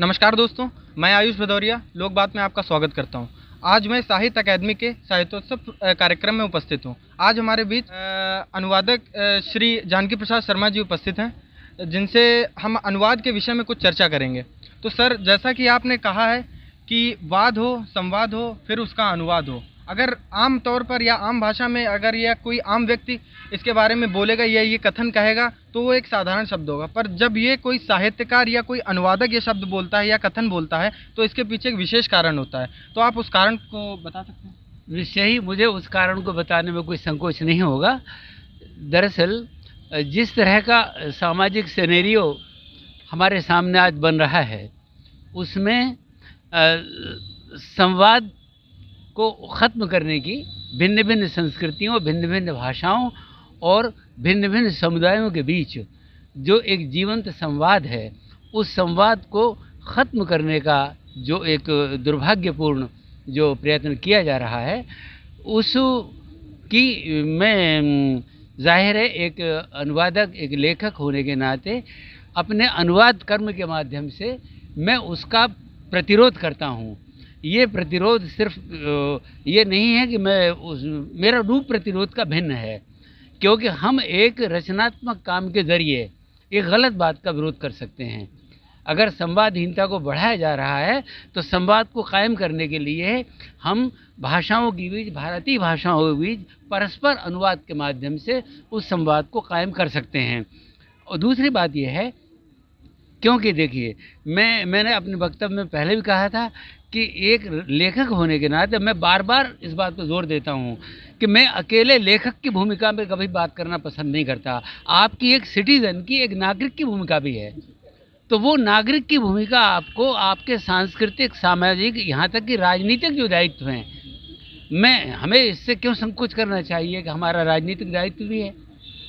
नमस्कार दोस्तों, मैं आयुष भदौरिया, लोक बात में आपका स्वागत करता हूँ। आज मैं साहित्य अकादमी के साहित्योत्सव कार्यक्रम में उपस्थित हूँ। आज हमारे बीच अनुवादक श्री जानकी प्रसाद शर्मा जी उपस्थित हैं, जिनसे हम अनुवाद के विषय में कुछ चर्चा करेंगे तो सर, जैसा कि आपने कहा है कि वाद हो, संवाद हो, फिर उसका अनुवाद हो अगर आम तौर पर या आम भाषा में अगर या कोई आम व्यक्ति इसके बारे में बोलेगा या ये कथन कहेगा तो वो एक साधारण शब्द होगा। पर जब ये कोई साहित्यकार या कोई अनुवादक ये शब्द बोलता है या कथन बोलता है तो इसके पीछे एक विशेष कारण होता है। तो आप उस कारण को बता सकते हैं? निश्चय ही मुझे उस कारण को बताने में कोई संकोच नहीं होगा। दरअसल, जिस तरह का सामाजिक सिनेरियो हमारे सामने आज बन रहा है, उसमें संवाद को ख़त्म करने की भिन्न भिन्न संस्कृतियों भिन्न भिन्न भाषाओं और भिन्न भिन्न समुदायों के बीच जो एक जीवंत संवाद है, उस संवाद को ख़त्म करने का जो एक दुर्भाग्यपूर्ण जो प्रयत्न किया जा रहा है, उस की मैं ज़ाहिर है एक अनुवादक, एक लेखक होने के नाते अपने अनुवाद कर्म के माध्यम से मैं उसका प्रतिरोध करता हूँ। ये प्रतिरोध सिर्फ़ ये नहीं है कि मैं उस, मेरा रूप प्रतिरोध का भिन्न है, क्योंकि हम एक रचनात्मक काम के ज़रिए एक गलत बात का विरोध कर सकते हैं। अगर संवादहीनता को बढ़ाया जा रहा है तो संवाद को कायम करने के लिए हम भाषाओं के बीच, भारतीय भाषाओं के बीच परस्पर अनुवाद के माध्यम से उस संवाद को कायम कर सकते हैं। और दूसरी बात यह है, क्योंकि देखिए, मैं, मैंने अपने वक्तव्य में पहले भी कहा था कि एक लेखक होने के नाते मैं बार बार इस बात पर ज़ोर देता हूँ कि मैं अकेले लेखक की भूमिका में कभी बात करना पसंद नहीं करता। आपकी एक सिटीज़न की एक नागरिक की भूमिका भी है। तो वो नागरिक की भूमिका आपको आपके सांस्कृतिक, सामाजिक, यहाँ तक कि राजनीतिक जो दायित्व हैं, मैं, हमें इससे क्यों संकोच करना चाहिए कि हमारा राजनीतिक दायित्व भी है?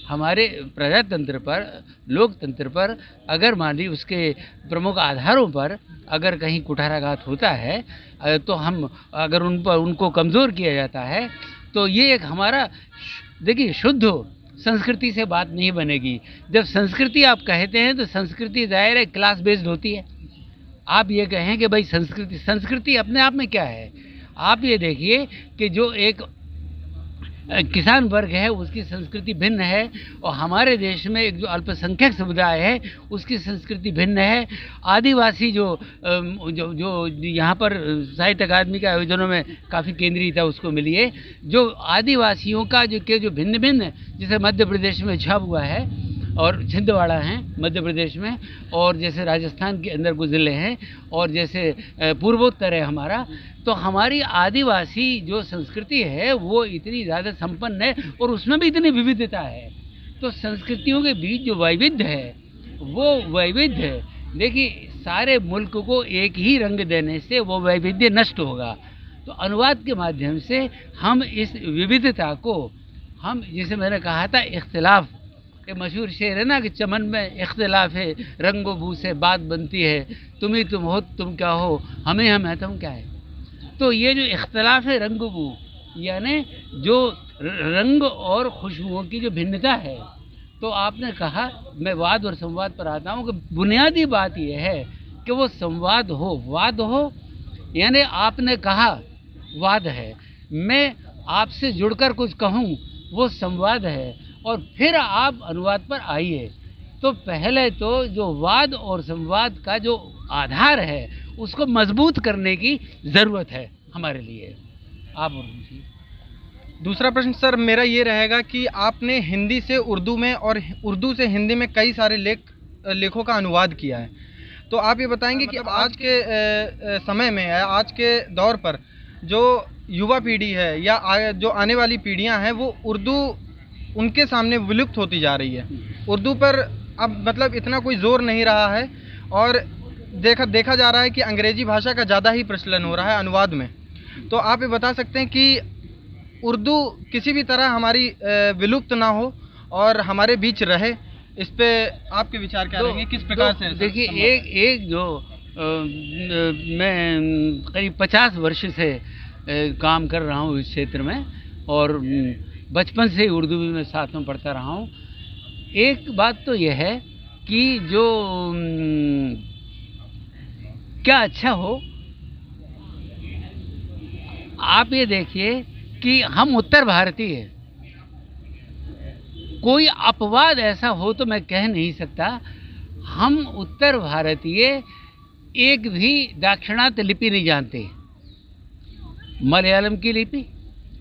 हमारे प्रजातंत्र पर, लोकतंत्र पर, अगर मान ली उसके प्रमुख आधारों पर अगर कहीं कुठाराघात होता है तो हम अगर उन पर, उनको कमज़ोर किया जाता है तो ये एक हमारा देखिए, शुद्ध संस्कृति से बात नहीं बनेगी। जब संस्कृति आप कहते हैं तो संस्कृति ज़ाहिर है क्लास बेस्ड होती है। आप ये कहें कि भाई संस्कृति संस्कृति अपने आप में क्या है? आप ये देखिए कि जो एक किसान वर्ग है, उसकी संस्कृति भिन्न है और हमारे देश में एक जो अल्पसंख्यक समुदाय है, उसकी संस्कृति भिन्न है। आदिवासी जो जो जो यहाँ पर साहित्य अकादमी के आयोजनों में काफ़ी केंद्रीय केंद्रीयता उसको मिली है। जो आदिवासियों का जो, के जो भिन्न भिन्न जैसे मध्य प्रदेश में छप हुआ है और छिंदवाड़ा हैं, मध्य प्रदेश में, और जैसे राजस्थान के अंदर कुछ ज़िले हैं, और जैसे पूर्वोत्तर है हमारा तो हमारी आदिवासी जो संस्कृति है, वो इतनी ज़्यादा संपन्न है, और उसमें भी इतनी विविधता है। तो संस्कृतियों के बीच जो वैविध्य है, वो वैविध्य है देखिए, सारे मुल्क को एक ही रंग देने से वो वैविध्य नष्ट होगा। तो अनुवाद के माध्यम से हम इस विविधता को, हम, जिसे मैंने कहा था, इख्तिलाफ एक मशहूर शेर है ना कि चमन में इख्तलाफ है, रंगो बू से बात बनती है, तुम ही तुम हो, तुम क्या हो, हमें हम है तुम क्या है? तो ये जो इख्तलाफ है रंग बू यानी जो रंग और खुशबुओं की जो भिन्नता है तो आपने कहा, मैं वाद और संवाद पर आता हूँ कि बुनियादी बात यह है कि वो संवाद हो, वाद हो, यानी आपने कहा वाद है। मैं आपसे जुड़कर कुछ कहूँ, वो संवाद है। और फिर आप अनुवाद पर आइए। तो पहले तो जो वाद और संवाद का जो आधार है उसको मज़बूत करने की ज़रूरत है हमारे लिए। आप दूसरा प्रश्न सर मेरा ये रहेगा कि आपने हिंदी से उर्दू में और उर्दू से हिंदी में कई सारे लेख लेखों का अनुवाद किया है। तो आप ये बताएँगे मतलब कि आज के अ, समय में या आज के दौर पर जो युवा पीढ़ी है या जो आने वाली पीढ़ियाँ हैं वो उर्दू उनके सामने विलुप्त होती जा रही है। उर्दू पर अब मतलब इतना कोई ज़ोर नहीं रहा है और देखा देखा जा रहा है कि अंग्रेज़ी भाषा का ज़्यादा ही प्रचलन हो रहा है अनुवाद में। तो आप ये बता सकते हैं कि उर्दू किसी भी तरह हमारी विलुप्त ना हो और हमारे बीच रहे। इस पर आपके विचार क्या तो- रहेंगे? किस प्रकार तो से देखिए एक एक जो न- मैं करीब पचास वर्ष से काम कर रहा हूँ इस क्षेत्र में और बचपन से ही उर्दू भी मैं साथ में पढ़ता रहा हूँ। एक बात तो यह है कि जो क्या अच्छा हो, आप ये देखिए कि हम उत्तर भारतीय हैं। कोई अपवाद ऐसा हो तो मैं कह नहीं सकता। हम उत्तर भारतीय एक भी दाक्षिणात लिपि नहीं जानते। मलयालम की लिपि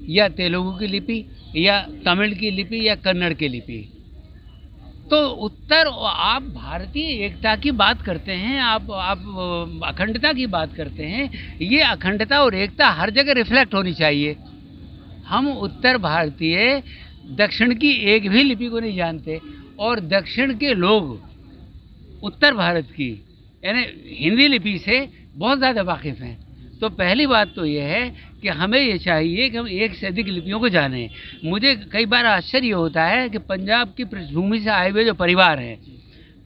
या तेलुगु की लिपि या तमिल की लिपि या कन्नड़ की लिपि। तो उत्तर, आप भारतीय एकता की बात करते हैं, आप आप अखंडता की बात करते हैं, ये अखंडता और एकता हर जगह रिफ्लेक्ट होनी चाहिए। हम उत्तर भारतीय दक्षिण की एक भी लिपि को नहीं जानते, और दक्षिण के लोग उत्तर भारत की, यानी हिंदी लिपि से बहुत ज़्यादा वाकिफ़ हैं। तो पहली बात तो यह है कि हमें ये चाहिए कि हम एक से अधिक लिपियों को जानें। मुझे कई बार आश्चर्य होता है कि पंजाब की पृष्ठभूमि से आए हुए जो परिवार हैं,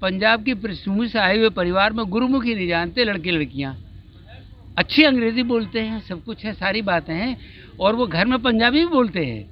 पंजाब की पृष्ठभूमि से आए हुए परिवार में गुरुमुखी नहीं जानते लड़के लड़कियाँ। अच्छी अंग्रेज़ी बोलते हैं, सब कुछ है, सारी बातें हैं, और वो घर में पंजाबी भी बोलते हैं।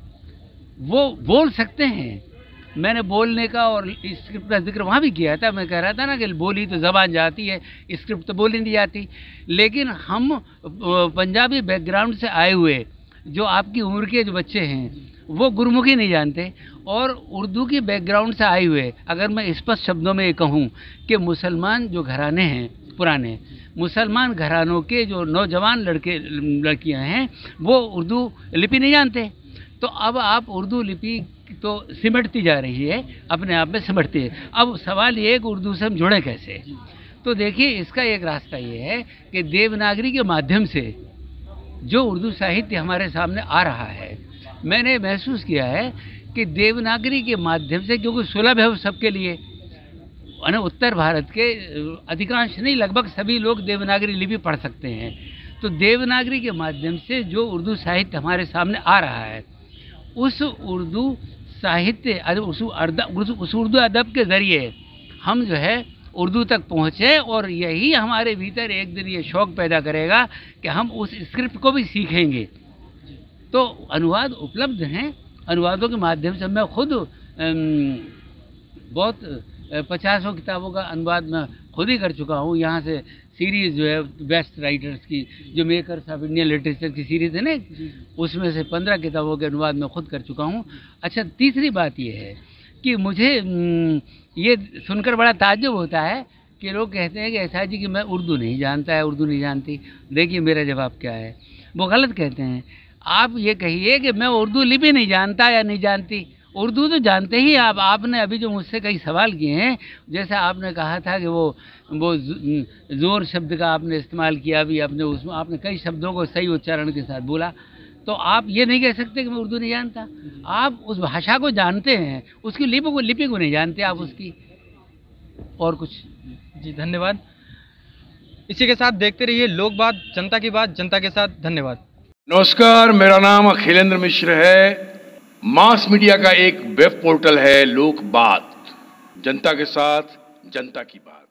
वो बोल सकते हैं मैंने बोलने का और स्क्रिप्ट का ज़िक्र वहाँ भी किया था। मैं कह रहा था ना कि बोली तो ज़बान जाती है, स्क्रिप्ट तो बोली नहीं जाती। लेकिन हम पंजाबी बैकग्राउंड से आए हुए, जो आपकी उम्र के जो बच्चे हैं, वो गुरमुखी नहीं जानते। और उर्दू की बैकग्राउंड से आए हुए, अगर मैं स्पष्ट शब्दों में ये कहूँ कि मुसलमान जो घराने हैं, पुराने, मुसलमान घरानों के जो नौजवान लड़के, लड़कियाँ हैं, वो उर्दू लिपि नहीं जानते। तो अब आप उर्दू लिपि तो सिमटती जा रही है अपने आप में सिमटती है। अब सवाल ये कि उर्दू से हम जुड़े कैसे? तो देखिए इसका एक रास्ता ये है कि देवनागरी के माध्यम से जो उर्दू साहित्य हमारे सामने आ रहा है मैंने महसूस किया है कि देवनागरी के माध्यम से क्योंकि सुलभ है वो सबके लिए यानी उत्तर भारत के अधिकांश नहीं लगभग सभी लोग देवनागरी लिपि पढ़ सकते हैं। तो देवनागरी के माध्यम से जो उर्दू साहित्य हमारे सामने आ रहा है उस उर्दू साहित्य उस उर्दू अदब के ज़रिए हम जो है उर्दू तक पहुँचे और यही हमारे भीतर एक दिन ये शौक़ पैदा करेगा कि हम उस स्क्रिप्ट को भी सीखेंगे। तो अनुवाद उपलब्ध हैं। अनुवादों के माध्यम से मैं खुद बहुत पचासों किताबों का अनुवाद मैं खुद ही कर चुका हूँ। यहाँ से सीरीज़ जो है बेस्ट राइटर्स की जो मेकर्स ऑफ़ इंडियन लिटरेचर की सीरीज़ है ना उसमें से पंद्रह किताबों के अनुवाद मैं खुद कर चुका हूँ। अच्छा तीसरी बात यह है कि मुझे ये सुनकर बड़ा ताजुब होता है कि लोग कहते हैं कि ऐसा जी कि मैं उर्दू नहीं जानता है उर्दू नहीं जानती। देखिए मेरा जवाब क्या है? वो गलत कहते हैं। आप ये कहिए कि मैं उर्दू लिपि नहीं जानता या नहीं जानती। उर्दू तो जानते ही आप आपने अभी जो मुझसे कई सवाल किए हैं जैसे आपने कहा था कि वो वो ज़ोर शब्द का आपने इस्तेमाल किया अभी आपने उसमें आपने कई शब्दों को सही उच्चारण के साथ बोला। तो आप ये नहीं कह सकते कि मैं उर्दू नहीं जानता। आप उस भाषा को जानते हैं उसकी लिपि को लिपि को नहीं जानते आप उसकी। और कुछ? जी धन्यवाद। इसी के साथ देखते रहिए लोक बात जनता की बात जनता के साथ धन्यवाद। नमस्कार मेरा नाम अखिलेंद्र मिश्र है। मास मीडिया का एक वेब पोर्टल है लोक बात जनता के साथ जनता की बात।